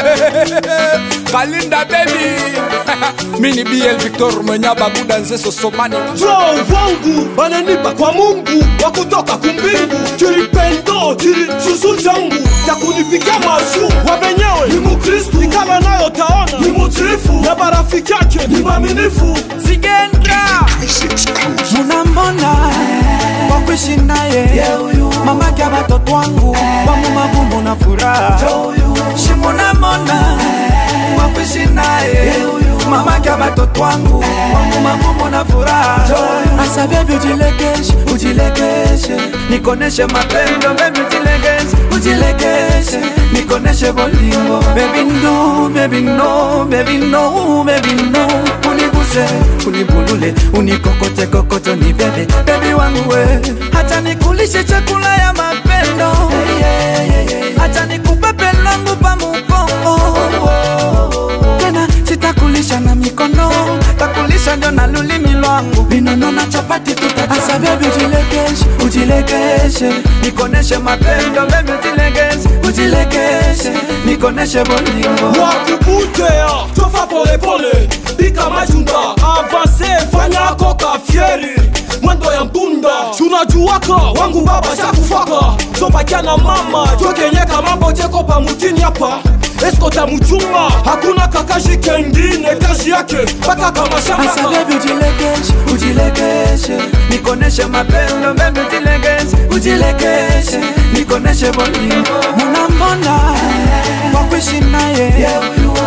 kalinda bebi mini bl victor mwenyaba buda nzeso somani. Roho wangu bananipa kwa mungu wa kutoka kumbingu. Kilipendo kilichusu changu cha kunipikia masu. Wa benyewe ni mukristu ni kama nayo taona ni mutiifu na barafiki yake ni maminifu zigendra munambona na naye? Mamake ya batoto wangu mamake wangu wangu wamumagumu na furaha. Asa bebi ujilegeshe, ujilegeshe. Nikoneshe mapendo bebi ujilegeshe, ujilegeshe. Nikoneshe bolingo bebi no bebi no bebi no bebi no. Uniguse unibulule unikokote kokoto ni bebe bebi wangu we. Hata nikulishe chakula ya mapendo. Hata lwangu vinono na chapati tutasa bebi ujilekeshe ujilekeshe nikoneshe mapendo bebi ujilekeshe ujilegeshe, nikoneshe bolingo wakubutea tofa polepole pika majunda avanse fanya koka fieri. Mwendo ya mbunda sunajuwaka wangu baba chakufaka sopakia na mama jokenyeka mambo jekopa mutini hapa eskota muchuma hakuna kakashi kengine kazi yake mpaka kama baby ujilekeshe, ujilekeshe Nikoneshe mapendo naye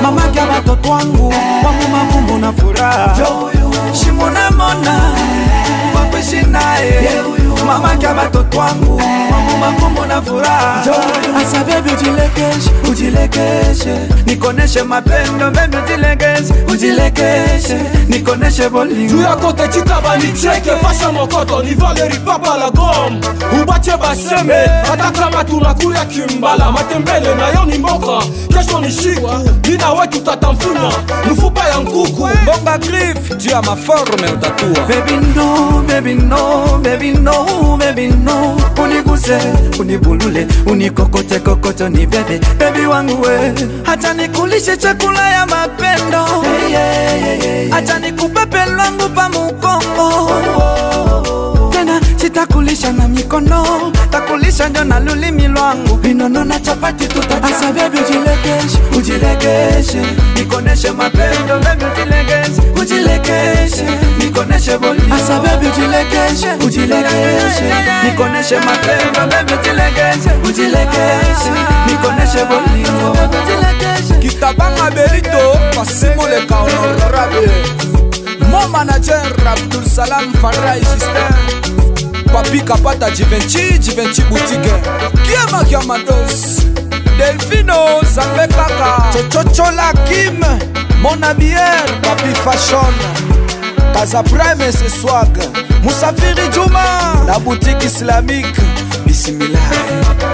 Mamake watoto wangu. Wamumamumbu na furaha. Shimunamona wakuishi naye Mamake watoto wangu Mabumbu na furaha. Asa baby ujilekeshe, ujilekeshe Nikoneshe mapendo baby ujilekeshe, ujilekeshe Nikoneshe bolingo juu yako kote chikaba nicheke fasha mokoto ni valeri papa la gom. Ubache baseme hata kama tunakuya kimbala matembele nayo ni mboka. Kesho ni shiku nina wetu tatamfuna, mfupa ya nkuku bonga grif juu ya maforme utatua. Baby no, baby no, baby no, baby no. Uniguse, unibulule, unikokote kokoto ni bebe Baby wangu we, hata nikulishe chakula ya mapendo. Hata nikupepe lwangu pa mukongo. Tena sitakulisha na mikono. Takulisha ndio na lulimi lwangu. Vinono na chapati tutacha. Asa baby ujilekeshe, ujilekeshe Nikoneshe mapendo asabebi utilekeshe utilekeshe nikoneshe mapema bebi utilekeshe utilekeshe nikoneshe bolimo kitabanga berito pasimoleka honorabe mo manager abdul salam farai justin. Papi kapata jivenci jivenci butike kiemakiamados delfino zambe kaka. Cococola kim. Monabier papi fashon aza prime se swag musafiri juma na boutique islamique. Bisimilah